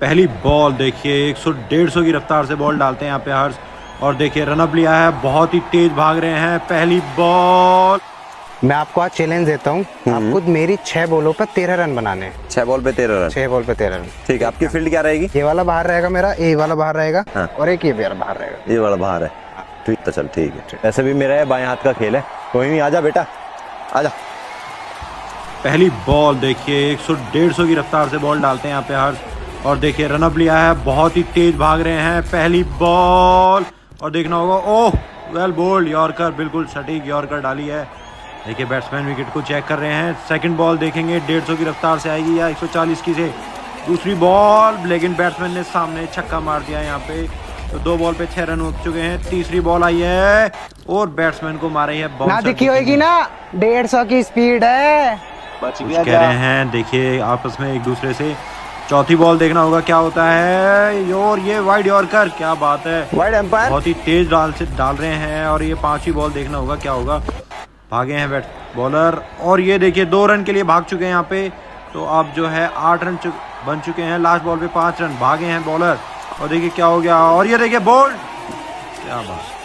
पहली बॉल देखिए 100 150 की रफ्तार से बॉल डालते हैं यहाँ पे हर्ष। और देखिए रनअप लिया है बहुत ही तेज भाग रहे हैं पहली बॉल। मैं आपको आज चैलेंज देता हूँ आप खुद मेरी छह बॉलों पर तेरह रन बनाने छह बॉल पे तेरह रन? छह बॉल पे तेरह रन। ठीक है आपकी फ़ील्ड क्या रहेगी? ये वाला बाहर रहेगा मेरा ये वाला बाहर रहेगा हाँ। और एक ये बाहर रहेगा। ये वाला बाहर है। ठीक तो चल ठीक है। ऐसे भी मेरा है बाएँ हाथ का खेल है। कोई नहीं आजा बेटा। आजा। पहली बॉल देखिए एक सौ डेढ़ सौ की रफ्तार से बॉल डालते हैं यहाँ पे हर्ष। और देखिए रनअप लिया है बहुत ही तेज भाग रहे हैं पहली बॉल और देखना होगा ओह वेल बोल्ड यॉर्कर बिल्कुल सटीक यॉर्कर डाली है। देखिए बैट्समैन विकेट को चेक कर रहे हैं सेकंड बॉल देखेंगे 150 की रफ्तार से आएगी या 140 की से। दूसरी बॉल लेकिन बैट्समैन ने सामने छक्का मार दिया यहाँ पे। तो दो बॉल पे छह रन हो चुके हैं तीसरी बॉल आई है और बैट्समैन को मारी है ना दिखी होगी ना। डेढ़ सौ की स्पीड है। कह रहे हैं देखिए आपस में एक दूसरे से चौथी बॉल देखना होगा क्या होता है? और ये वाइड यॉर्कर क्या बात है। वाइड एम्पायर बहुत ही तेज डाल से डाल रहे हैं और ये पांचवी बॉल देखना होगा क्या होगा। भागे हैं बैट बॉलर। और ये देखिए दो रन के लिए भाग चुके हैं यहाँ पे। तो अब जो है आठ रन चुक, बन चुके हैं लास्ट बॉल पे पाँच रन। भागे हैं बॉलर। और देखिए क्या हो गया। और ये देखिए बोल्ड। क्या बात।